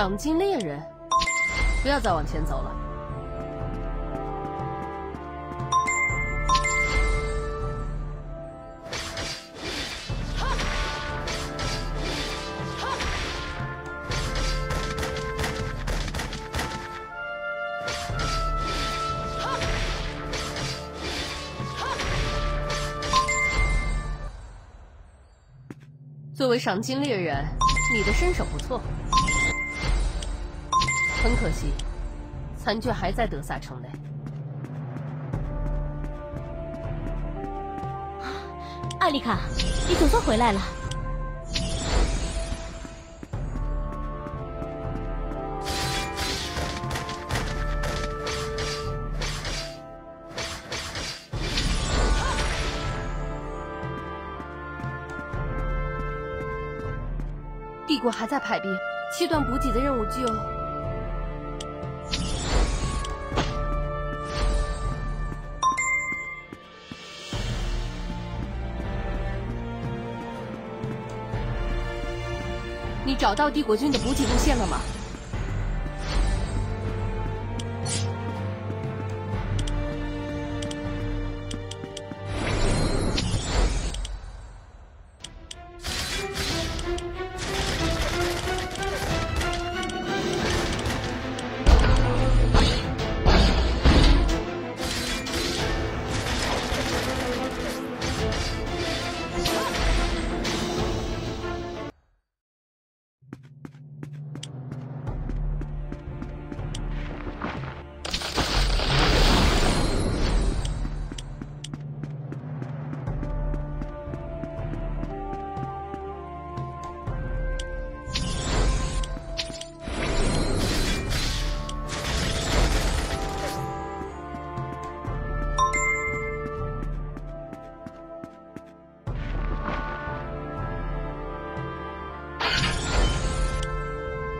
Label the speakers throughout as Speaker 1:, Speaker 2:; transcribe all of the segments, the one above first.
Speaker 1: 赏金猎人，不要再往前走了。作为赏金猎人，你的身手不错。很可惜，残卷还在德萨城内。
Speaker 2: 艾丽卡，你总算回来了。
Speaker 1: 帝国还在派兵，切断补给的任务就……找到帝国军的补给路线了吗？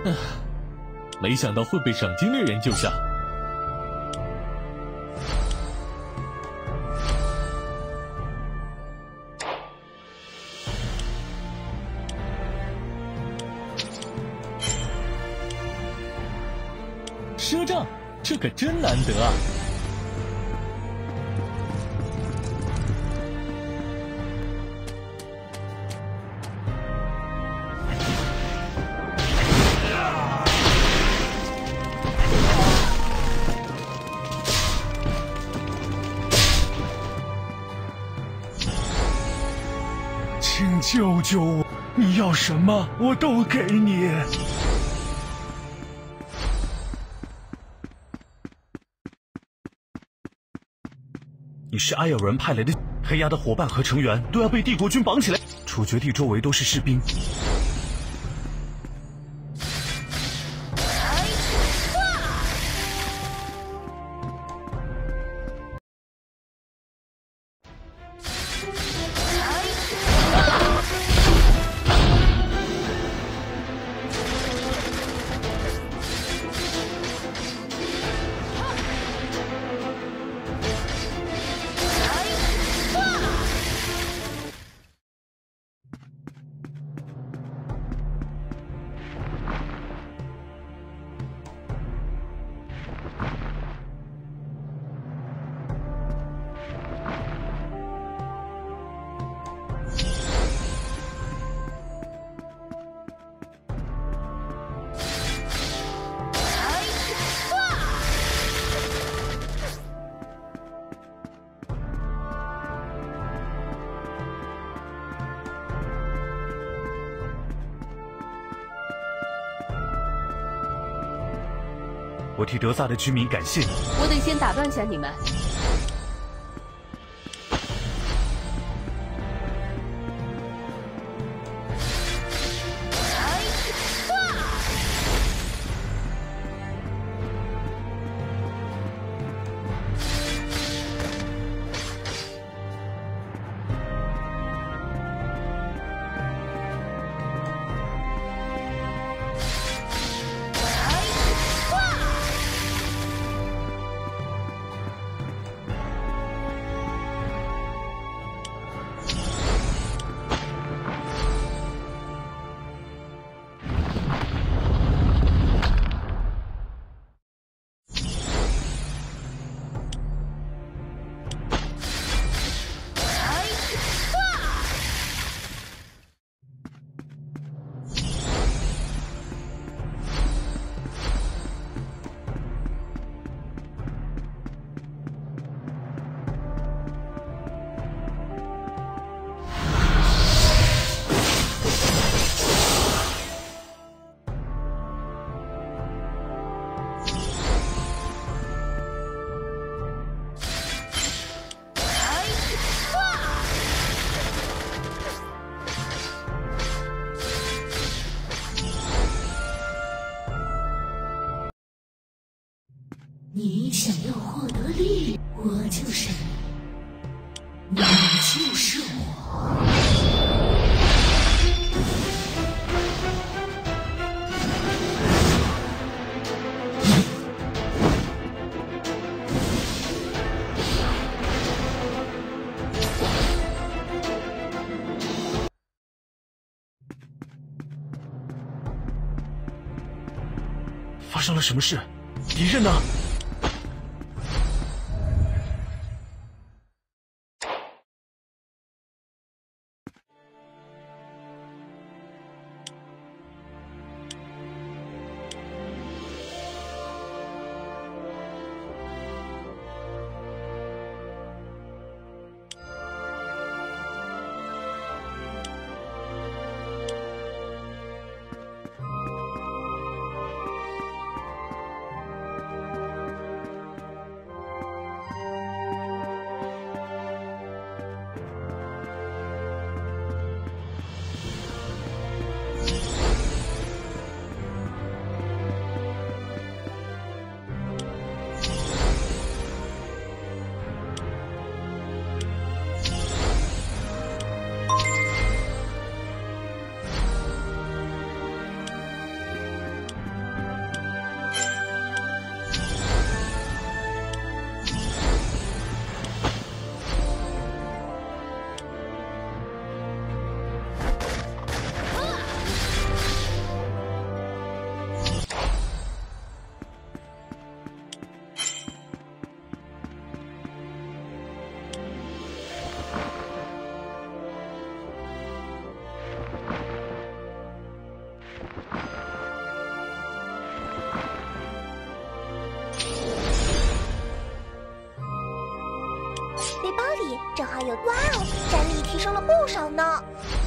Speaker 3: 啊没想到会被赏金猎人救下。赊账，这可真难得啊！
Speaker 4: 救救我！你要什么，我都给你。你是艾尔文派来的黑鸦的伙伴和成员都要被帝国军绑起来。处决地周围都是士兵。我替德萨的居民感谢你。
Speaker 1: 我得先打断下你们。
Speaker 5: 你想要获得利益，我就是你，你就是我。
Speaker 6: 发生了什么事？敌人呢？
Speaker 7: そん。